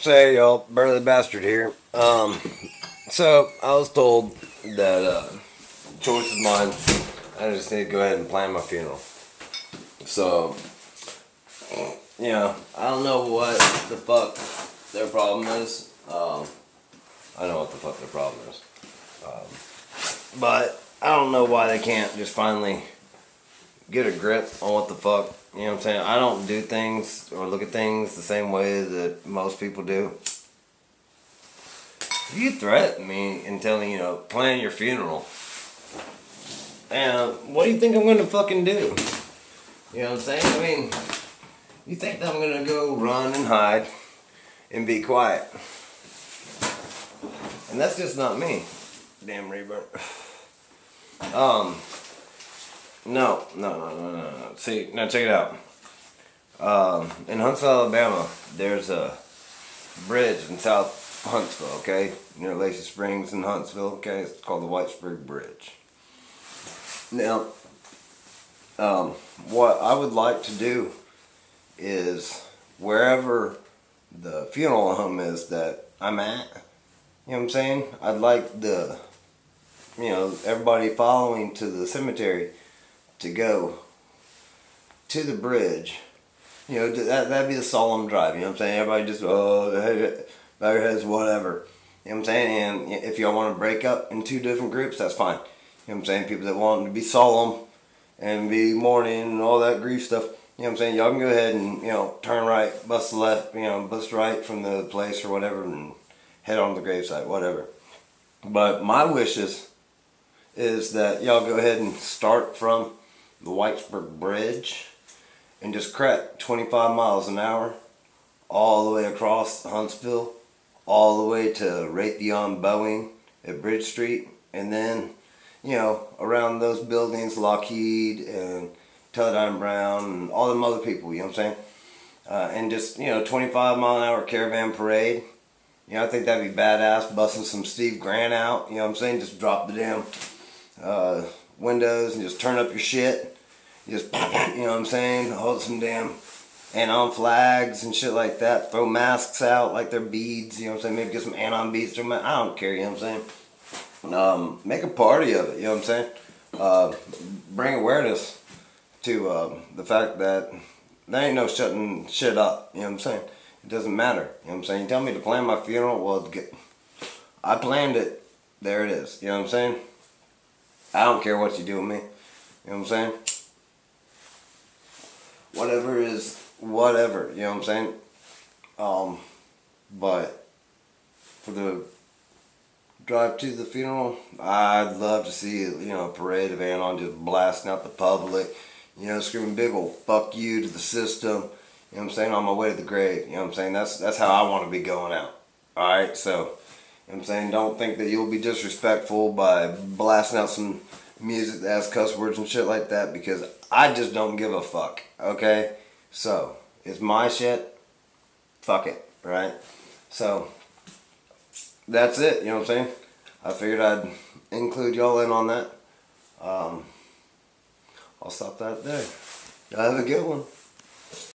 Say y'all, Burly Bastard here. Um, so I was told that uh, choice is mine. I just need to go ahead and plan my funeral. So, you know, I don't know what the fuck their problem is. Um, I know what the fuck their problem is. Um, but I don't know why they can't just finally get a grip on what the fuck you know what I'm saying? I don't do things or look at things the same way that most people do. You threaten me and tell me, you know, plan your funeral, and what do you think I'm gonna fucking do? You know what I'm saying? I mean, you think that I'm gonna go run and hide and be quiet? And that's just not me. Damn Reaper. Um. No, no, no, no, no. See, now check it out. Um, in Huntsville, Alabama, there's a bridge in South Huntsville, okay? Near Lacey Springs in Huntsville, okay? It's called the Whitesburg Bridge. Now, um, what I would like to do is wherever the funeral home is that I'm at, you know what I'm saying? I'd like the, you know, everybody following to the cemetery to go to the bridge, you know, that, that'd be the solemn drive, you know what I'm saying? Everybody just, oh, bow your heads, whatever. You know what I'm saying? And if y'all want to break up in two different groups, that's fine. You know what I'm saying? People that want to be solemn and be mourning and all that grief stuff, you know what I'm saying? Y'all can go ahead and, you know, turn right, bust left, you know, bust right from the place or whatever and head on to the gravesite, whatever. But my wishes is that y'all go ahead and start from the Whitesburg Bridge and just crack 25 miles an hour all the way across Huntsville, all the way to Raytheon Boeing at Bridge Street, and then, you know, around those buildings, Lockheed and Teledyne Brown and all them other people, you know what I'm saying? Uh, and just, you know, 25 mile an hour caravan parade. You know, I think that'd be badass, busting some Steve Grant out, you know what I'm saying? Just drop the damn uh, windows and just turn up your shit. You Just, you know what I'm saying? Hold some damn anon flags and shit like that. Throw masks out like they're beads, you know what I'm saying? Maybe get some anon beads my, I don't care, you know what I'm saying? Um, make a party of it, you know what I'm saying? Uh, bring awareness to uh, the fact that there ain't no shutting shit up, you know what I'm saying? It doesn't matter, you know what I'm saying? You tell me to plan my funeral, well, get, I planned it, there it is, you know what I'm saying? I don't care what you do with me. You know what I'm saying? Whatever is whatever, you know what I'm saying? Um, but for the drive to the funeral, I'd love to see, you know, a parade of Anon just blasting out the public, you know, screaming big old fuck you to the system. You know what I'm saying? On my way to the grave. You know what I'm saying? That's that's how I want to be going out. Alright, so you know what I'm saying? Don't think that you'll be disrespectful by blasting out some music that has cuss words and shit like that because I just don't give a fuck. Okay? So, it's my shit. Fuck it. Right? So, that's it. You know what I'm saying? I figured I'd include y'all in on that. Um, I'll stop that there. Y'all have a good one.